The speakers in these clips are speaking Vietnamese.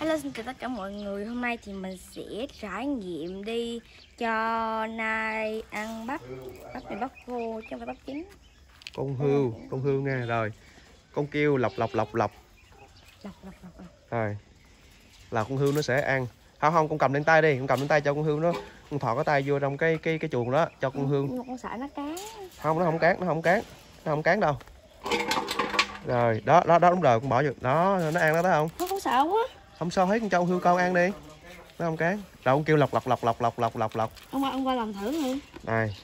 Hello xin chào tất cả mọi người. Hôm nay thì mình sẽ trải nghiệm đi cho Nai ăn bắp. Bắp này bắp khô chứ không phải bắp chín. Con hươu con hươu nghe rồi. Con kêu lọc lọc lọc lọc. Lọc lọc lọc lọc. Rồi. Là con hươu nó sẽ ăn. Không không con cầm lên tay đi. Con cầm lên tay cho con hươu nó con thọ cái tay vô trong cái cái cái chuồng đó cho con hươu. Con sợ nó cắn không nó không cán nó không cán. Nó không cán đâu. Rồi đó đó đó đúng rồi. Con bỏ vô. Đó nó ăn đó thấy không? Nó không sợ quá không sao hết con con hươu con ăn đi nó không cán rồi con kêu lọc lọc lọc lọc lọc lọc lọc lọc Ông qua, ông qua làm thử đi này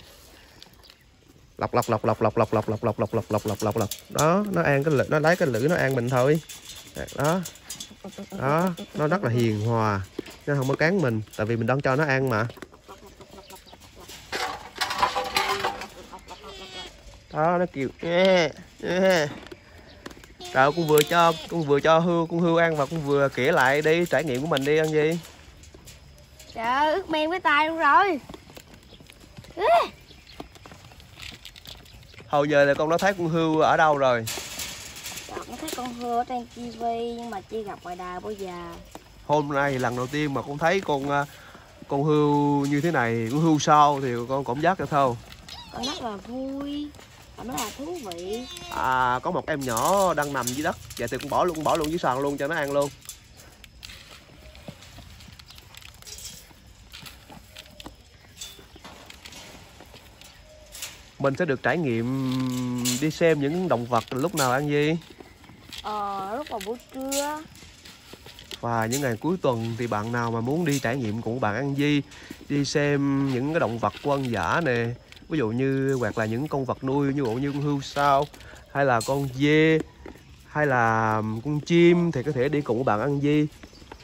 lọc lọc lọc lọc lọc lọc lọc lọc lọc lọc lọc lọc lọc lọc lọc đó nó ăn cái lưỡi nó lấy cái lưỡi nó ăn mình thôi đó đó nó rất là hiền hòa nó không có cắn mình tại vì mình đang cho nó ăn mà đó nó kêu "Nhe, nhe." Rồi con vừa cho con vừa cho hươu con hươu ăn và con vừa kể lại đi trải nghiệm của mình đi ăn gì? Trời ơi ướt men với tay luôn rồi. Hồi giờ là con đã thấy con hươu ở đâu rồi? Nó thấy con hươu ở trên tivi Nhưng mà chưa gặp ngoài đời bao giờ. Hôm nay lần đầu tiên mà con thấy con à, con hươu như thế này. Con hươu sao thì con cảm giác được không? Con rất là vui nó là thú vị. À có một em nhỏ đang nằm dưới đất. Vậy thì con bỏ luôn bỏ luôn dưới sàn luôn cho nó ăn luôn. Mình sẽ được trải nghiệm đi xem những động vật lúc nào ăn gì. Ờ lúc vào buổi trưa. Và những ngày cuối tuần thì bạn nào mà muốn đi trải nghiệm cùng bạn ăn di đi xem những cái động vật hoang dã nè ví dụ như hoặc là những con vật nuôi như dụ như con hươu sao hay là con dê hay là con chim thì có thể đi cùng với bạn ăn di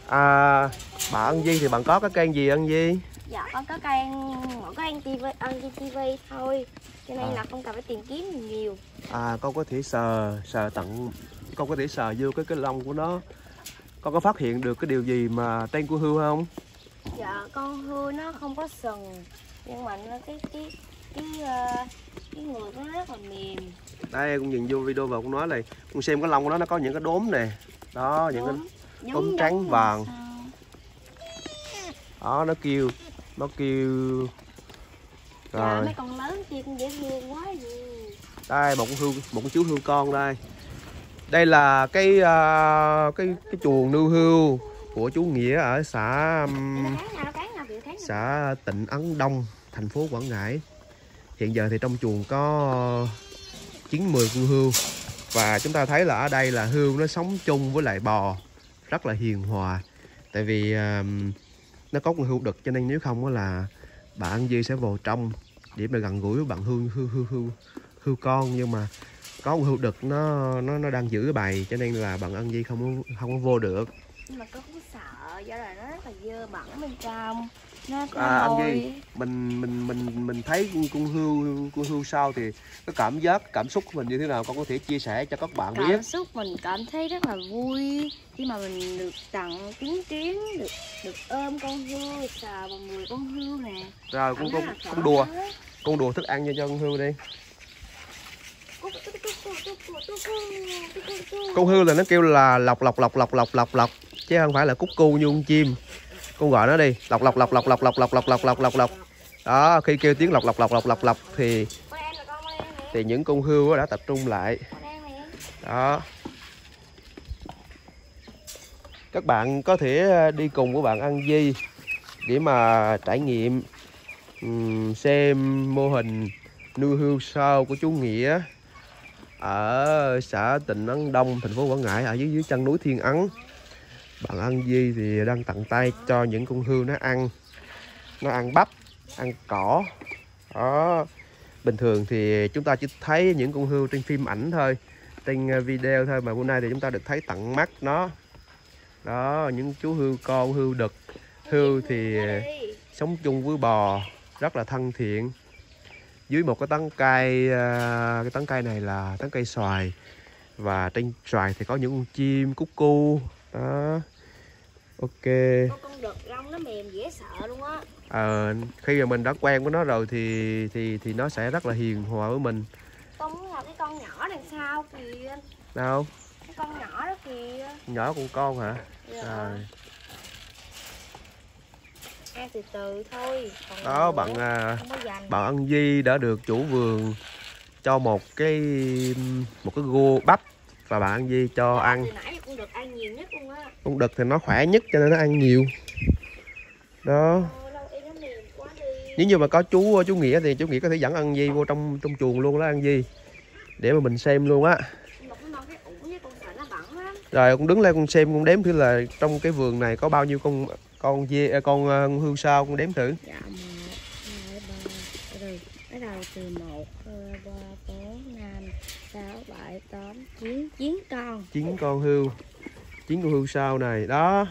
à bạn ăn di thì bạn có cái kênh gì ăn di Dạ con có ăn Mỗi có ăn tivi ăn trên tivi thôi. Cho nên À. là không cần phải tìm kiếm nhiều. À con có thể sờ sờ tận con có thể sờ vô cái cái lông của nó. Con có phát hiện được cái điều gì mà tên của hươu không? Dạ con hươu nó không có sừng Nhưng mà nó cái cái cái ờ, cái người nó rất là mềm. Đây con nhìn vô video và con nói này con xem cái lông của nó nó có những cái đốm nè. Đó những cái Giống- giống trắng vàng. đó nó kêu nó kêu Dạ rồi. mấy con lớn kia cũng dễ thương quá gì đây một con hươu một con chú hươu con đây. Đây là cái à, cái cái chuồng nuôi hươu của chú nghĩa ở xã um, xã Tịnh Ấn Đông thành phố Quảng Ngãi hiện giờ thì trong chuồng có ờ, chín mười con hươu. Và chúng ta thấy là ở đây là hươu nó sống chung với lại bò rất là hiền hòa. Tại vì um, nó có con hươu đực cho nên nếu không là bạn An Di sẽ vào trong. Để mà gần gũi với bạn hươu hươu hươu hươu, hươu con. Nhưng mà có con hươu đực nó nó nó đang giữ cái bầy cho nên là bạn An Di không không có vô được. Nhưng mà con cũng sợ do là nó rất là dơ bẩn bên trong. Nó À, anh Duy. mình mình mình mình thấy con, hươu con hươu sao thì cái cảm giác cảm xúc của mình như thế nào? Con có thể chia sẻ cho các bạn biết. Cảm xúc mình cảm thấy rất là vui khi mà mình được tặng tiếng tiếng được được ôm con hươu sờ vào người con hươu nè. Rồi Cảm con con con đùa. mái. con đùa thức ăn cho cho con hươu đi. Con hươu là nó kêu là lọc lọc lọc lọc lọc lọc lọc chứ không phải là cúc cu như con chim con gọi nó đi lọc lọc lọc lọc lọc lọc lọc lọc lọc lọc lọc lọc đó khi kêu tiếng lọc lọc lọc lọc lọc lọc thì thì những con hươu đã tập trung lại đó các bạn có thể đi cùng của bạn ăn di để mà trải nghiệm xem mô hình nuôi hươu sao của chú nghĩa ở xã Tịnh Ấn Đông thành phố Quảng Ngãi ở dưới dưới chân núi Thiên Ấn bạn ăn di thì đang tặng tay cho những con hươu nó ăn. Nó ăn bắp, ăn cỏ. Đó. Bình thường thì chúng ta chỉ thấy những con hươu trên phim ảnh thôi, trên ờ, video thôi mà hôm nay thì chúng ta được thấy tận mắt nó. Đó, những chú hươu con, hươu đực. Hươu thì sống chung với bò, rất là thân thiện. Dưới một cái tán cây ờ, cái tán cây này là tán cây xoài. Và trên xoài thì có những con chim, cúc cu. Đó ok. Con con đực lông nó mềm dễ sợ luôn á. Ờ, khi mà mình đã quen với nó rồi thì thì thì nó sẽ rất là hiền hòa với mình. Con muốn là cái con nhỏ đằng sau kìa. Đâu cái con nhỏ đó kìa. Nhỏ con con hả? Dạ. rồi. Ăn từ từ thôi. Còn đó bạn à, bạn Ân Di đã được chủ vườn cho một cái một cái gô bắp và bạn Ân Di cho ăn. từ nãy cũng được ăn nhiều nhất con đực thì nó khỏe nhất cho nên nó ăn nhiều. Đó. Nếu như mà có chú chú nghĩa thì chú nghĩa có thể dẫn Ân Di vô trong trong chuồng luôn đó Ân Di để mà mình xem luôn á. Rồi con đứng lên con xem con đếm thử là trong cái vườn này có bao nhiêu con con dê à, con à, hươu sao con đếm thử. Dạ bắt đầu từ một hai ba bốn năm sáu bảy tám chín chín con. Chín con hươu chín con hươu sao này. Đó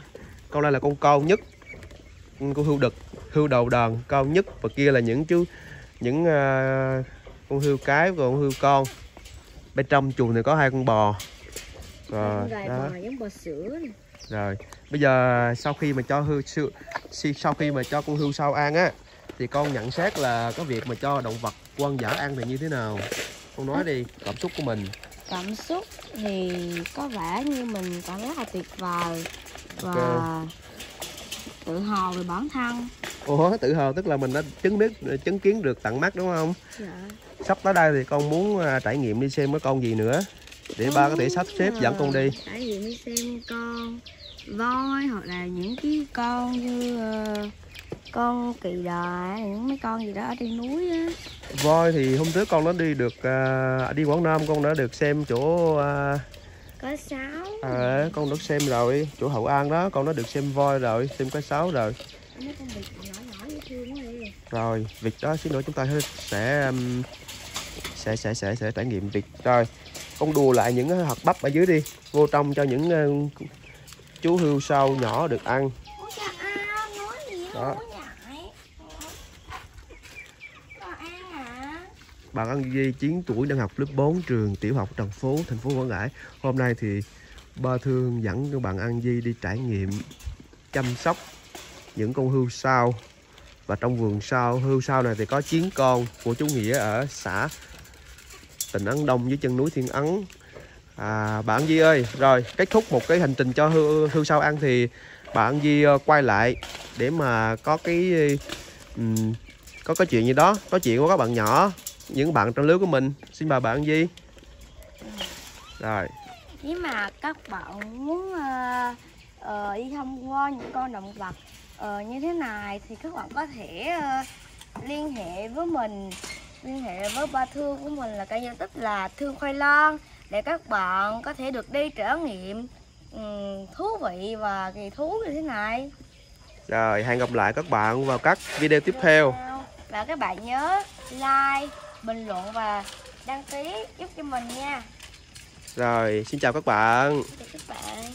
con này là con con nhất. Con hươu đực hươu đầu đàn con nhất. Và kia là những chú những à, con hươu cái và con hươu con. Bên trong chuồng này có hai con bò. Rồi đó. bò giống bò sữa này. rồi bây giờ sau khi mà cho hươu sau khi mà cho con hươu sao ăn á thì con nhận xét là cái việc mà cho động vật quân dã ăn thì như thế nào? Con nói đi cảm xúc của mình cảm xúc thì có vẻ như mình cảm rất là tuyệt vời và Ok. tự hào về bản thân ủa tự hào tức là mình đã chứng biết chứng kiến được tận mắt đúng không dạ. sắp tới đây thì con muốn à, trải nghiệm đi xem cái con gì nữa để ba có thể sắp xếp dẫn con đi trải nghiệm đi xem con voi hoặc là những cái con như ờ, con kỳ đà những mấy con gì đó ở trên núi á. Voi thì hôm trước con nó đi được à, đi quảng nam con đã được xem chỗ à, có sáo. à, con đã xem rồi chỗ hậu an đó con đã được xem voi rồi xem cái sáo rồi. Vịt rồi việc đó xíu nữa chúng ta sẽ um, sẽ sẽ sẽ sẽ trải nghiệm việc rồi con đùa lại những hạt bắp ở dưới đi vô trong cho những uh, chú hươu sao nhỏ được ăn Đó. Bạn Ân Duy 9 tuổi đang học lớp 4 trường tiểu học Trần Phú, thành phố Quảng Ngãi. Hôm nay thì ba thương dẫn cho bạn An Di đi trải nghiệm chăm sóc những con hươu sao. Và trong vườn sao, hươu sao này thì có 9 con của chú Nghĩa ở xã Tình Ấn Đông dưới chân núi Thiên Ấn. À, bạn Di ơi, rồi kết thúc một cái hành trình cho hươu, hươu sao ăn thì bạn Di ờ, quay lại để mà có cái um, có cái chuyện gì đó, có chuyện của các bạn nhỏ những bạn trong lứa của mình. Xin mời bạn Di rồi. Nếu mà các bạn muốn uh, uh, đi tham quan những con động vật uh, như thế này thì các bạn có thể uh, liên hệ với mình. Liên hệ với ba thương của mình là kênh youtube là thương khoai lang để các bạn có thể được đi trải nghiệm ừm, thú vị và kỳ thú như thế này. Rồi hẹn gặp lại các bạn vào các video tiếp theo. Và các bạn nhớ like bình luận và đăng ký giúp cho mình nha. Rồi xin chào các bạn. Chào các bạn